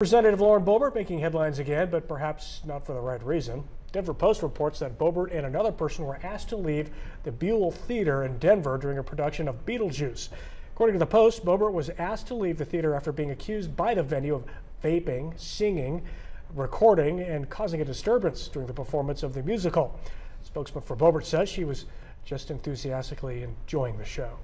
Representative Lauren Boebert making headlines again, but perhaps not for the right reason. Denver Post reports that Boebert and another person were asked to leave the Buell Theater in Denver during a production of Beetlejuice. According to the Post, Boebert was asked to leave the theater after being accused by the venue of vaping, singing, recording, and causing a disturbance during the performance of the musical. Spokesman for Boebert says she was just enthusiastically enjoying the show.